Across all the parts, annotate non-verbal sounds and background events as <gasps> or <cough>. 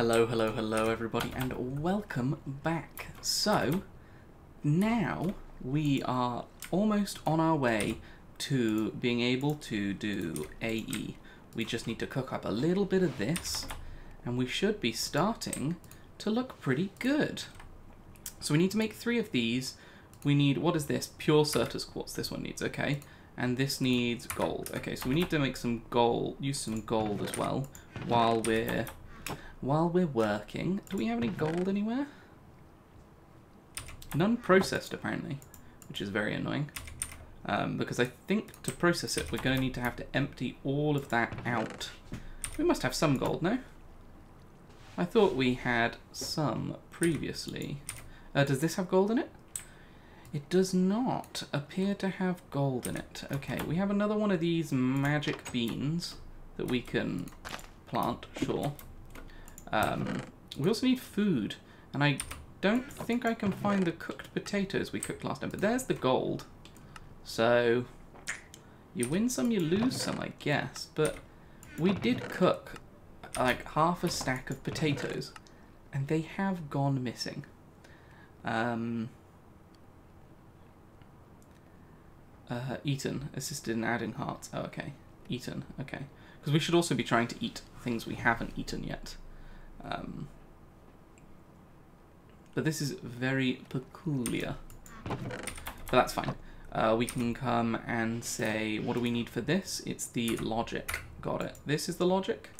Hello, hello, hello, everybody, and welcome back. So, now we are almost on our way to being able to do AE. We just need to cook up a little bit of this, and we should be starting to look pretty good. So we need to make three of these. We need, what is this? Pure Certus Quartz, this one needs, okay. And this needs gold. Okay, so we need to make some gold, use some gold as well, while we're while we're working. Do we have any gold anywhere? None processed, apparently, which is very annoying. Um, because I think to process it, we're going to need to have to empty all of that out. We must have some gold, no? I thought we had some previously. Uh, does this have gold in it? It does not appear to have gold in it. Okay, we have another one of these magic beans that we can plant, sure. Um, we also need food, and I don't think I can find the cooked potatoes we cooked last time, but there's the gold. So, you win some, you lose some, I guess, but we did cook like half a stack of potatoes, and they have gone missing. Um, uh, eaten, assisted in adding hearts. Oh, okay. Eaten, okay. Because we should also be trying to eat things we haven't eaten yet. Um, but this is very peculiar. But that's fine. Uh, we can come and say, what do we need for this? It's the logic. Got it. This is the logic.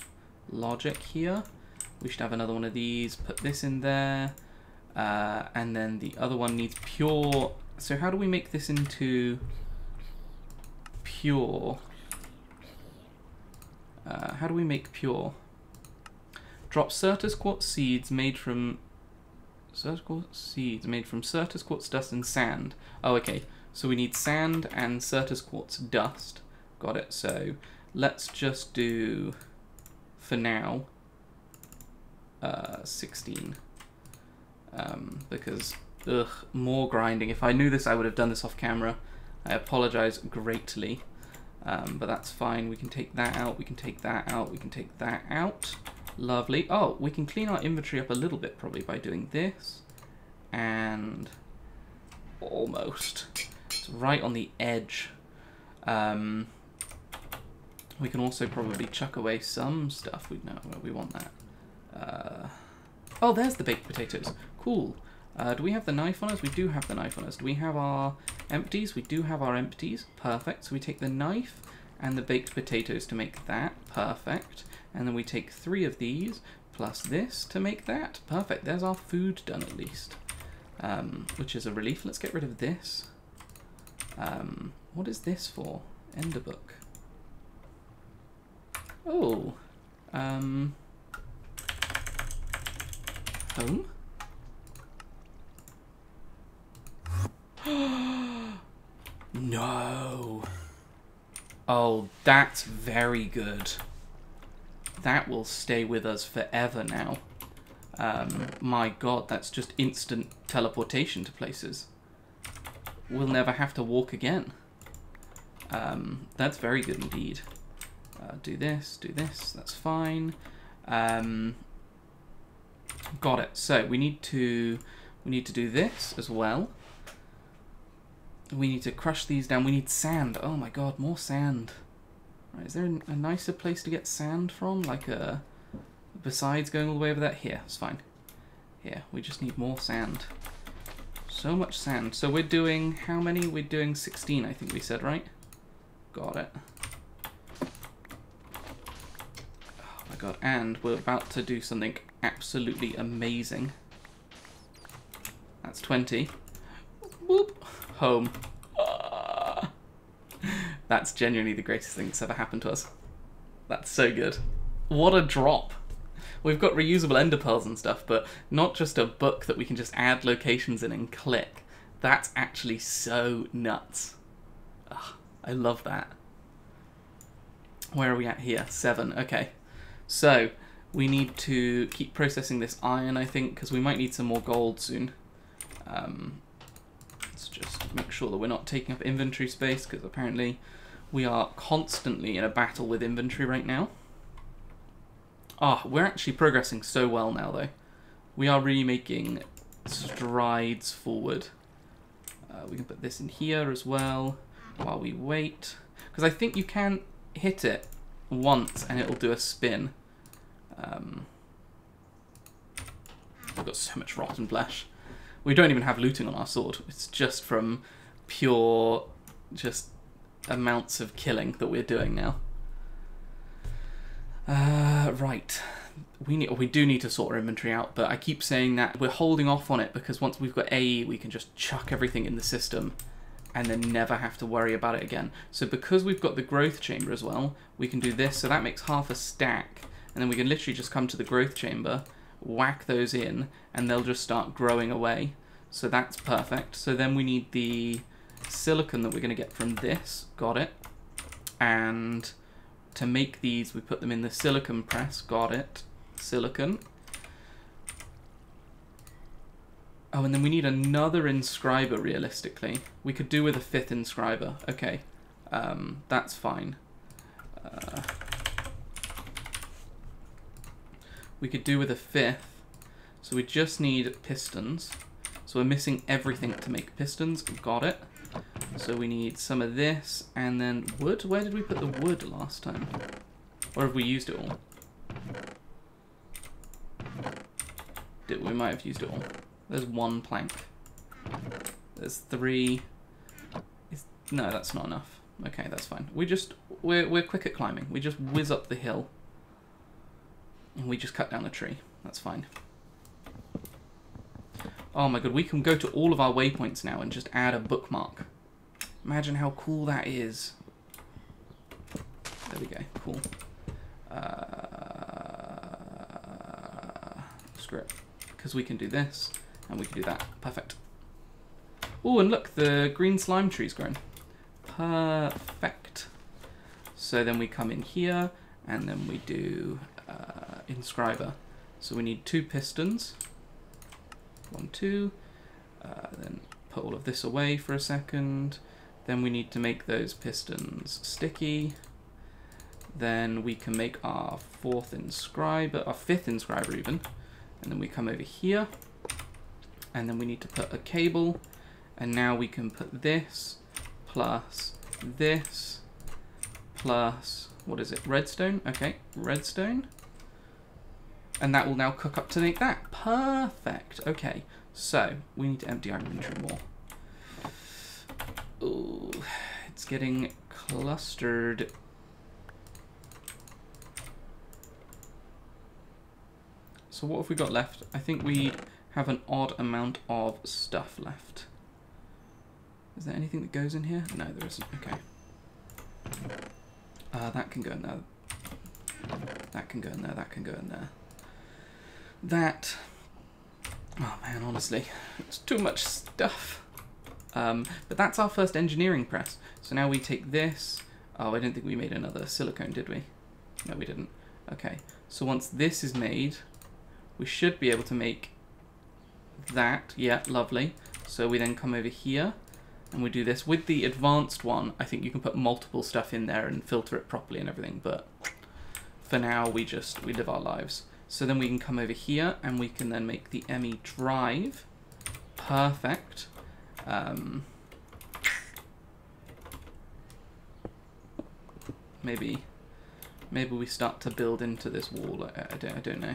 Logic here. We should have another one of these. Put this in there. Uh, and then the other one needs pure... So how do we make this into pure? Uh, how do we make pure? Drop Certus quartz seeds made from Certus quartz seeds made from Certus quartz dust and sand. Oh, okay. So we need sand and Certus quartz dust. Got it. So let's just do, for now, uh, 16. Um, because, ugh, more grinding. If I knew this, I would have done this off camera. I apologize greatly. Um, but that's fine. We can take that out. We can take that out. We can take that out. Lovely. Oh, we can clean our inventory up a little bit probably by doing this. And almost. It's right on the edge. Um, we can also probably chuck away some stuff. We know where we want that. Uh, oh, there's the baked potatoes. Cool. Uh, do we have the knife on us? We do have the knife on us. Do we have our empties? We do have our empties. Perfect. So we take the knife and the baked potatoes to make that. Perfect. And then we take three of these, plus this to make that. Perfect, there's our food done at least. Um, which is a relief. Let's get rid of this. Um, what is this for? Ender book. Oh. Um, home? <gasps> no. Oh, that's very good that will stay with us forever now. Um, my god, that's just instant teleportation to places. We'll never have to walk again. Um, that's very good indeed. Uh, do this, do this, that's fine. Um, got it. So we need to we need to do this as well. We need to crush these down. We need sand. Oh my god, more sand. Right, is there a, nicer place to get sand from? Like a... Besides going all the way over that? Here, it's fine. Here, we just need more sand. So much sand. So we're doing... How many? We're doing 16, I think we said, right? Got it. Oh my god, and we're about to do something absolutely amazing. That's 20. Whoop. Home. <laughs> That's genuinely the greatest thing that's ever happened to us. That's so good. What a drop. We've got reusable ender pearls and stuff, but not just a book that we can just add locations in and click. That's actually so nuts. I love that. Where are we at here? Seven. Okay. So, we need to keep processing this iron, I think, because we might need some more gold soon. Um, let's just make sure that we're not taking up inventory space, because apparently we are constantly in a battle with inventory right now. Ah, we're actually progressing so well now, though. We are really making strides forward. Uh, we can put this in here as well while we wait. Because I think you can hit it once and it'll do a spin. Um, we've got so much rotten flesh. We don't even have looting on our sword. It's just from pure, just amounts of killing that we're doing now. Uh, right. We need, we do need to sort our inventory out, but I keep saying that we're holding off on it because once we've got AE, we can just chuck everything in the system and then never have to worry about it again. So because we've got the growth chamber as well, we can do this. So that makes half a stack, and then we can literally just come to the growth chamber, whack those in, and they'll just start growing away. So that's perfect. So then we need the silicon that we're going to get from this. Got it. And to make these, we put them in the silicon press. Got it. Silicon. Oh, and then we need another inscriber, realistically. We could do with a fifth inscriber. Okay, um, that's fine. Uh, we could do with a fifth. So we just need pistons. So we're missing everything to make pistons. Got it. So we need some of this, and then wood. Where did we put the wood last time? Or have we used it all? Did, we might have used it all. There's one plank. There's three. Is, no, that's not enough. Okay, that's fine. We just we're we're quick at climbing. We just whiz up the hill. And we just cut down a tree. That's fine. Oh my god, we can go to all of our waypoints now and just add a bookmark. Imagine how cool that is. There we go. Cool. Uh, script. Because we can do this. And we can do that. Perfect. Oh, and look, the green slime tree's grown. Perfect. So then we come in here, and then we do inscriber. So we need two pistons. One, two. Uh, then put all of this away for a second. Then we need to make those pistons sticky. Then we can make our fourth inscriber, our fifth inscriber even. And then we come over here and then we need to put a cable and now we can put this plus this plus what is it redstone okay redstone and that will now cook up to make that perfect okay so we need to empty our inventory more Ooh, it's getting clustered so what have we got left I think we have an odd amount of stuff left. Is there anything that goes in here? No, there isn't. Okay. Uh, that can go in there. That can go in there. That can go in there. That... Oh man, honestly. It's too much stuff. Um, but that's our first engineering press. So now we take this... Oh, I don't think we made another silicone, did we? No, we didn't. Okay. So once this is made, we should be able to make that. Yeah, lovely. So we then come over here and we do this. With the advanced one, I think you can put multiple stuff in there and filter it properly and everything, but for now we just, we live our lives. So then we can come over here and we can then make the ME drive. Perfect. Um, maybe, maybe we start to build into this wall. I, I don't, I don't know.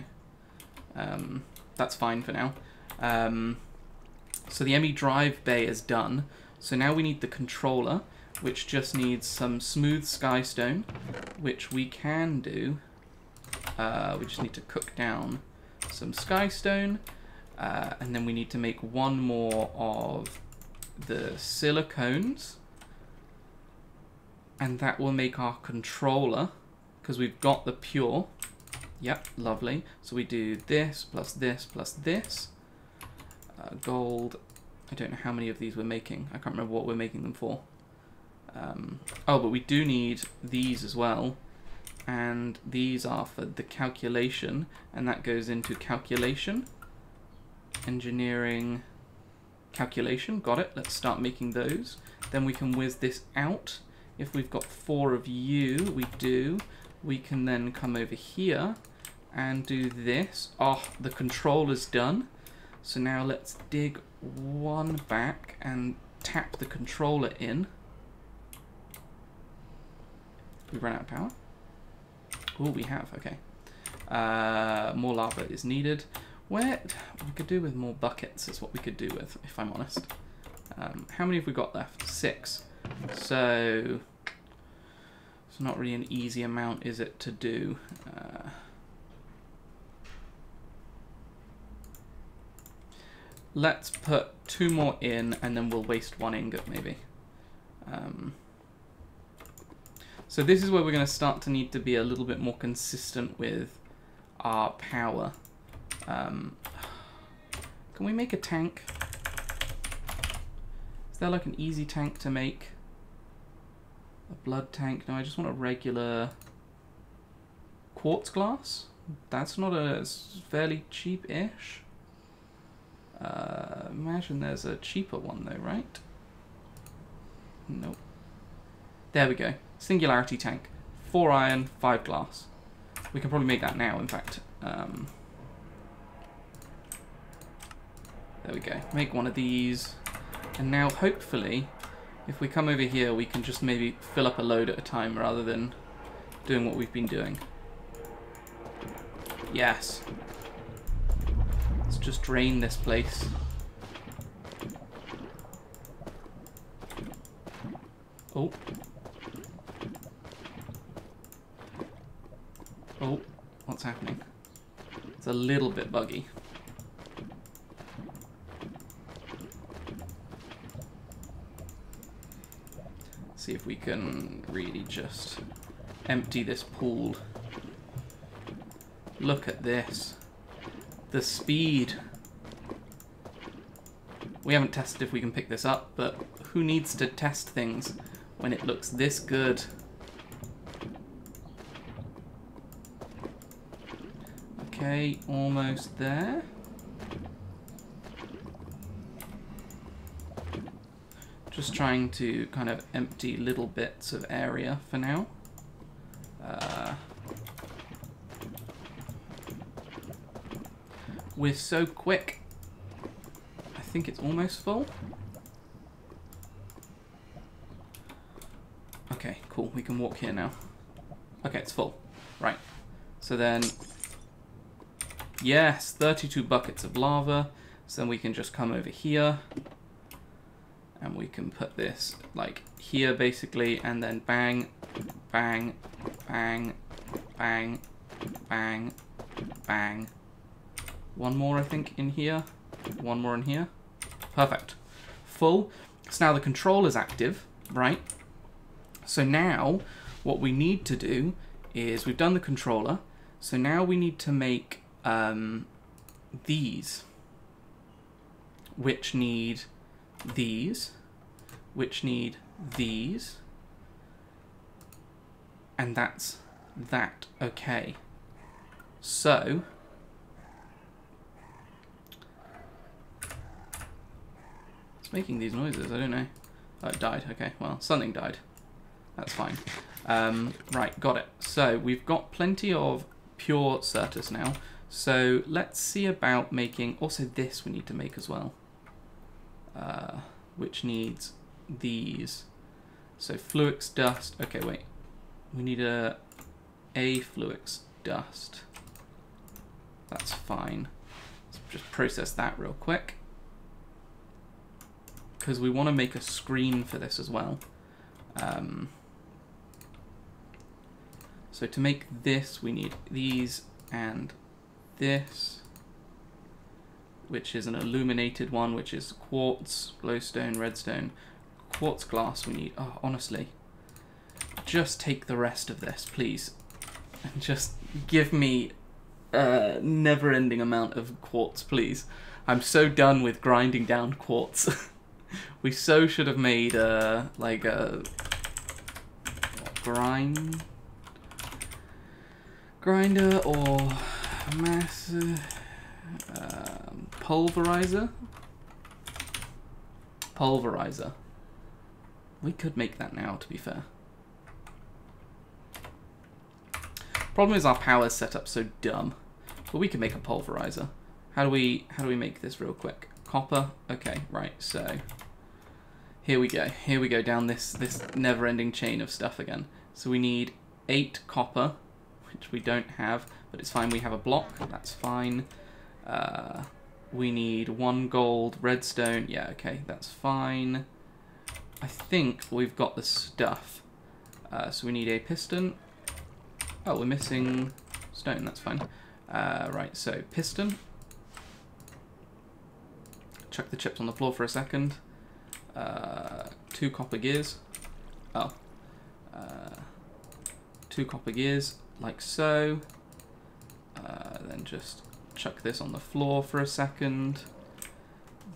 Um, that's fine for now. Um, so the ME drive bay is done. So now we need the controller, which just needs some smooth skystone, which we can do. Uh, we just need to cook down some skystone, uh, and then we need to make one more of the silicones, and that will make our controller, because we've got the pure. Yep, lovely. So we do this, plus this, plus this. Uh, gold. I don't know how many of these we're making. I can't remember what we're making them for. Um, oh, but we do need these as well. And these are for the calculation. And that goes into calculation. Engineering calculation. Got it. Let's start making those. Then we can whiz this out. If we've got four of you, we do. We can then come over here and do this. Oh, the controller's done. So now let's dig one back and tap the controller in. We run out of power? Oh, we have, okay. Uh, more lava is needed. Where, we could do with more buckets is what we could do with, if I'm honest. Um, how many have we got left? Six. So, it's not really an easy amount, is it, to do? Uh, let's put two more in, and then we'll waste one ingot, maybe. Um, so this is where we're going to start to need to be a little bit more consistent with our power. Um, can we make a tank? Is there like an easy tank to make? A blood tank? No, I just want a regular quartz glass. That's not a fairly cheap-ish. Uh, imagine there's a cheaper one though, right? Nope. There we go. Singularity tank. Four iron, five glass. We can probably make that now, in fact. Um, there we go. Make one of these. And now, hopefully, if we come over here, we can just maybe fill up a load at a time rather than doing what we've been doing. Yes. Let's just drain this place. Oh. Oh, what's happening? It's a little bit buggy. See if we can really just empty this pool. Look at this. The speed. We haven't tested if we can pick this up, but who needs to test things when it looks this good? Okay, almost there. Just trying to kind of empty little bits of area for now. Uh, we're so quick. I think it's almost full. Okay, cool. We can walk here now. Okay, it's full. Right. So then Yes, 32 buckets of lava. So then we can just come over here. And we can put this like here basically. And then bang, bang, bang, bang, bang, bang. One more I think in here. One more in here. Perfect. Full. So now the control is active, right? So now what we need to do is we've done the controller. So now we need to make um, these, which need these, which need these, and that's that. Okay. So, it's making these noises, I don't know. Oh, it died, okay, well, something died. That's fine. Um, right, got it. So, we've got plenty of pure Certus now. So let's see about making, also this we need to make as well, uh, which needs these. So Fluix dust, okay wait, we need a, a Fluix dust. That's fine. Let's just process that real quick. Because we want to make a screen for this as well. Um, so to make this, we need these and this, which is an illuminated one, which is quartz, glowstone, redstone, quartz glass we need. Oh, honestly, just take the rest of this, please. And just give me a never-ending amount of quartz, please. I'm so done with grinding down quartz. <laughs> we so should have made a, like a grind grinder or mass uh, pulverizer. Pulverizer. We could make that now, to be fair. Problem is our power's set up so dumb. but we can make a pulverizer. How do we how do we make this real quick? Copper. Okay, right. So here we go. Here we go down this this never-ending chain of stuff again. So we need eight copper, which we don't have, but it's fine. We have a block. That's fine. Uh, we need one gold redstone. Yeah, okay, that's fine. I think we've got the stuff. Uh, so we need a piston. Oh, we're missing stone. That's fine. Uh, right, so piston. Chuck the chips on the floor for a second. Uh, two copper gears. Oh. Uh, two copper gears, like so. Uh, then just chuck this on the floor for a second.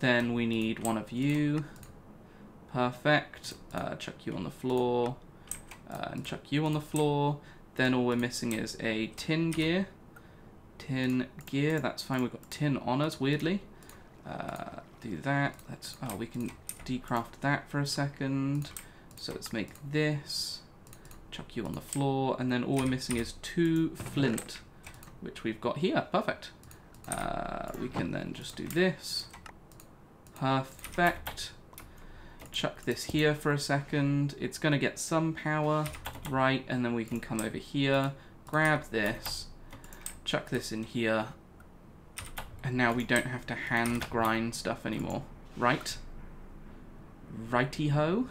Then we need one of you. Perfect. Uh, chuck you on the floor. Uh, and chuck you on the floor. Then all we're missing is a tin gear. Tin gear, that's fine. We've got tin on us, weirdly. Uh, do that. Let's. Oh, we can decraft that for a second. So let's make this. Chuck you on the floor. And then all we're missing is two flint, which we've got here. Perfect. Uh, we can then just do this. Perfect. Chuck this here for a second. It's going to get some power, right? And then we can come over here, grab this, chuck this in here, and now we don't have to hand grind stuff anymore, right? Righty-ho?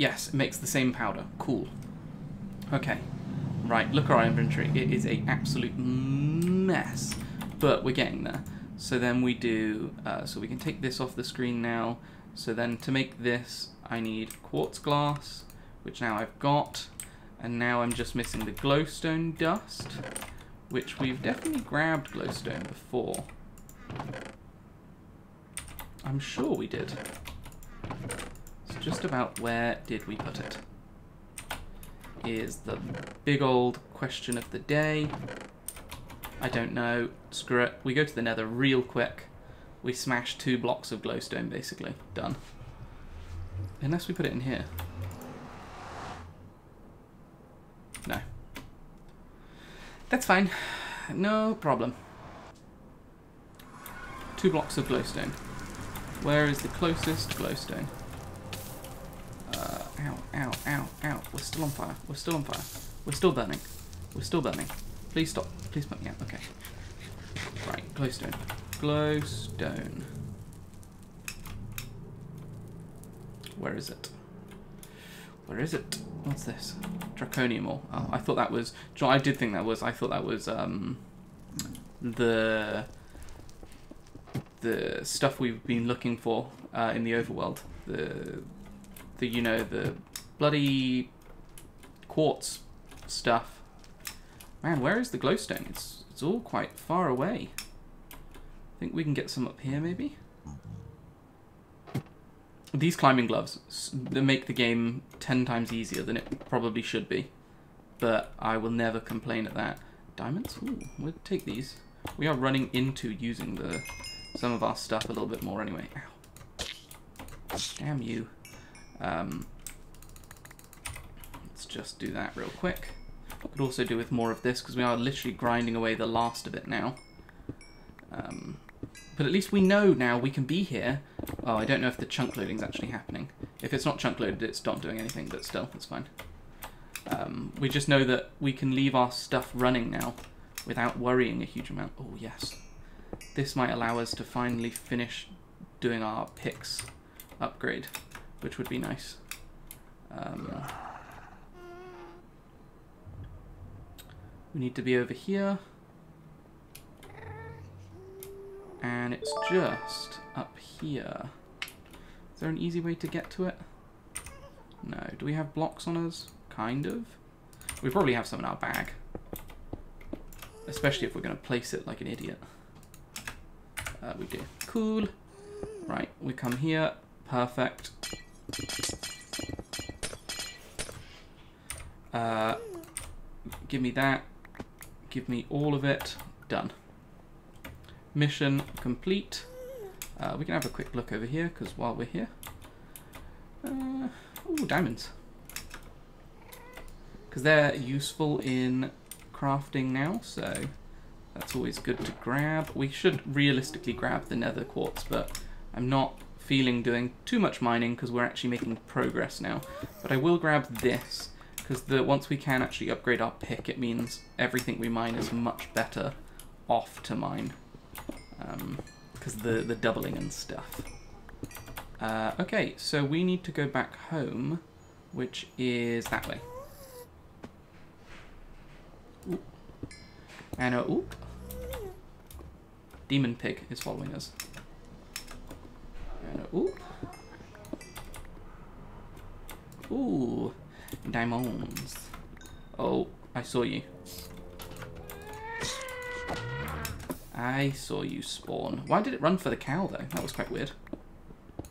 Yes, it makes the same powder. Cool. Okay. Right, look at our inventory. It is a absolute mess. But we're getting there. So then we do, uh, so we can take this off the screen now. So then to make this, I need quartz glass, which now I've got. And now I'm just missing the glowstone dust, which we've definitely grabbed glowstone before. I'm sure we did. Just about where did we put it? Is the big old question of the day. I don't know. Screw it. We go to the nether real quick. We smash two blocks of glowstone, basically. Done. Unless we put it in here. No. That's fine. No problem. Two blocks of glowstone. Where is the closest glowstone? Ow, ow, ow, ow. We're still on fire. We're still on fire. We're still burning. We're still burning. Please stop. Please put me out. Okay. Right, glowstone. Glowstone. Where is it? Where is it? What's this? Draconium ore. Oh, I thought that was... I did think that was... I thought that was um, the the stuff we've been looking for uh, in the overworld. The the you know the bloody quartz stuff. Man, where is the glowstone? It's it's all quite far away. I think we can get some up here maybe. These climbing gloves they make the game ten times easier than it probably should be, but I will never complain at that. Diamonds? Ooh, we'll take these. We are running into using the some of our stuff a little bit more anyway. Ow. Damn you. Um, let's just do that real quick. Could also do with more of this because we are literally grinding away the last of it now. Um, but at least we know now we can be here. Oh, I don't know if the chunk loading is actually happening. If it's not chunk loaded, it's not doing anything, but still, it's fine. Um, we just know that we can leave our stuff running now without worrying a huge amount. Oh, yes. This might allow us to finally finish doing our picks upgrade, which would be nice. Um, we need to be over here. And it's just up here. Is there an easy way to get to it? No. Do we have blocks on us? Kind of. We probably have some in our bag. Especially if we're going to place it like an idiot. Uh, we do. Cool. Right, we come here. Perfect. Uh, give me that. Give me all of it. Done. Mission complete. Uh, we can have a quick look over here, because while we're here... Uh, oh, diamonds. Because they're useful in crafting now, so that's always good to grab. We should realistically grab the nether quartz, but I'm not feeling doing too much mining because we're actually making progress now. But I will grab this, because the once we can actually upgrade our pick, it means everything we mine is much better off to mine. Because um, the, the doubling and stuff. Uh, okay, so we need to go back home, which is that way. Ooh. And, uh, ooh. Demon Pig is following us. Ooh. Ooh. Diamonds. Oh, I saw you. I saw you spawn. Why did it run for the cow, though? That was quite weird.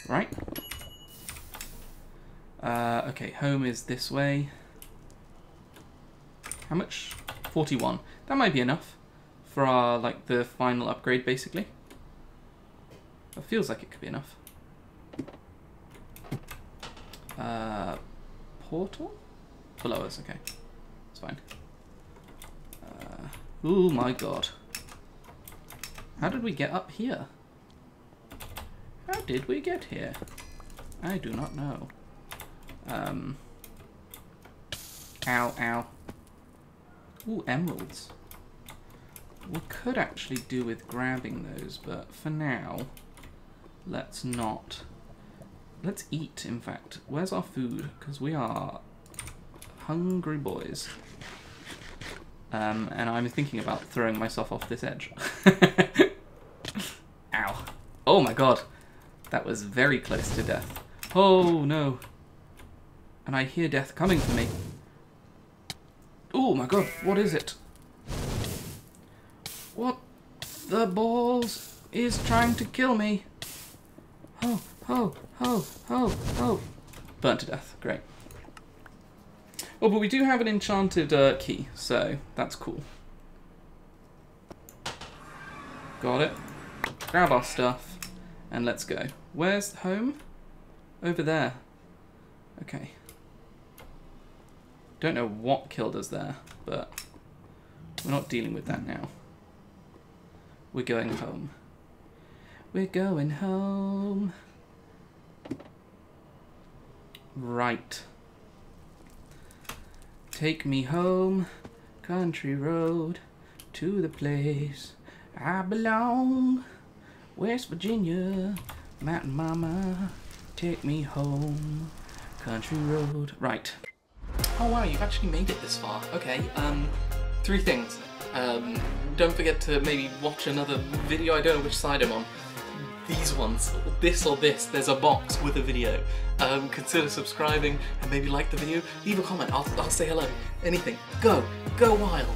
Right? Uh, okay, home is this way. How much? 41. That might be enough for our, like, the final upgrade, basically. It feels like it could be enough. Uh, portal? Below us, okay. It's fine. Uh, oh my god. How did we get up here? How did we get here? I do not know. Um. Ow, ow. Ooh, emeralds. We could actually do with grabbing those, but for now, let's not. Let's eat, in fact. Where's our food? Because we are hungry boys. Um, and I'm thinking about throwing myself off this edge. <laughs> Ow. Oh my god. That was very close to death. Oh no. And I hear death coming for me. Oh my god, what is it? What the balls is trying to kill me? Oh, oh, oh, oh, oh. Burnt to death, great. Oh, but we do have an enchanted uh, key, so that's cool. Got it. Grab our stuff, and let's go. Where's home? Over there. Okay. Don't know what killed us there, but we're not dealing with that now. We're going home. We're going home. Right. Take me home, country road, to the place I belong. West Virginia, mountain mama, take me home, country road. Right. Oh wow, you've actually made it this far. Okay, um, three things. Um, don't forget to maybe watch another video, I don't know which side I'm on these ones, this or this, there's a box with a video. Um, consider subscribing and maybe like the video. Leave a comment, I'll, I'll say hello. Anything. Go. Go wild.